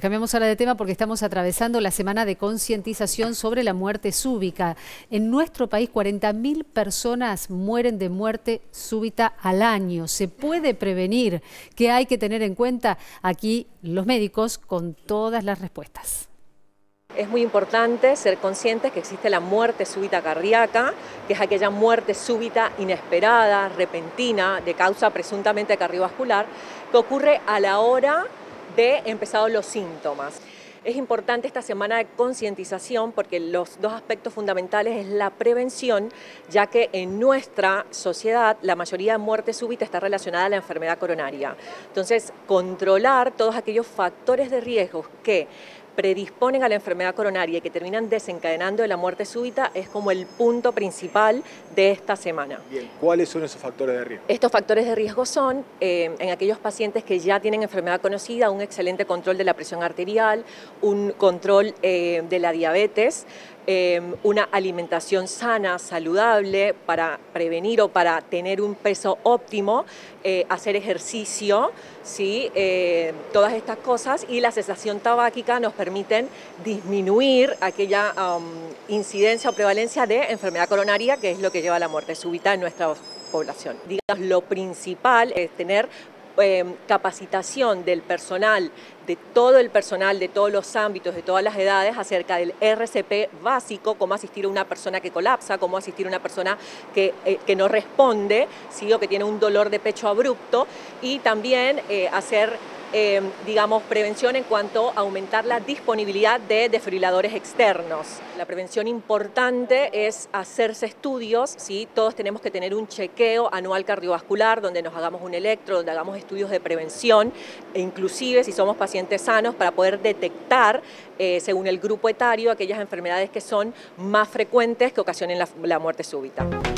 Cambiamos ahora de tema porque estamos atravesando la semana de concientización sobre la muerte súbita. En nuestro país 40.000 personas mueren de muerte súbita al año. ¿Se puede prevenir? ¿Qué hay que tener en cuenta? Aquí los médicos con todas las respuestas. Es muy importante ser conscientes que existe la muerte súbita cardíaca, que es aquella muerte súbita inesperada, repentina, de causa presuntamente cardiovascular, que ocurre a la hora de empezados los síntomas. Es importante esta semana de concientización porque los dos aspectos fundamentales es la prevención, ya que en nuestra sociedad la mayoría de muerte súbita está relacionada a la enfermedad coronaria. Entonces, controlar todos aquellos factores de riesgo que predisponen a la enfermedad coronaria y que terminan desencadenando la muerte súbita es como el punto principal de esta semana. Bien, ¿cuáles son esos factores de riesgo? Estos factores de riesgo son eh, en aquellos pacientes que ya tienen enfermedad conocida, un excelente control de la presión arterial, un control eh, de la diabetes, Em, una alimentación sana, saludable, para prevenir o para tener un peso óptimo, eh, hacer ejercicio, ¿sí? Eh, todas estas cosas y la cesación tabáquica nos permiten disminuir aquella incidencia o prevalencia de enfermedad coronaria, que es lo que lleva a la muerte súbita en nuestra población. Digamos, lo principal es tener Em, capacitación del personal, de todo el personal, de todos los ámbitos, de todas las edades, acerca del RCP básico, cómo asistir a una persona que colapsa, cómo asistir a una persona que, eh, que no responde, ¿sí? o que tiene un dolor de pecho abrupto, y también eh, hacer Em, digamos, prevención en cuanto a aumentar la disponibilidad de desfibriladores externos. La prevención importante es hacerse estudios, ¿sí? todos tenemos que tener un chequeo anual cardiovascular donde nos hagamos un electro, donde hagamos estudios de prevención, e inclusive si somos pacientes sanos para poder detectar, eh, según el grupo etario, aquellas enfermedades que son más frecuentes que ocasionen la muerte súbita.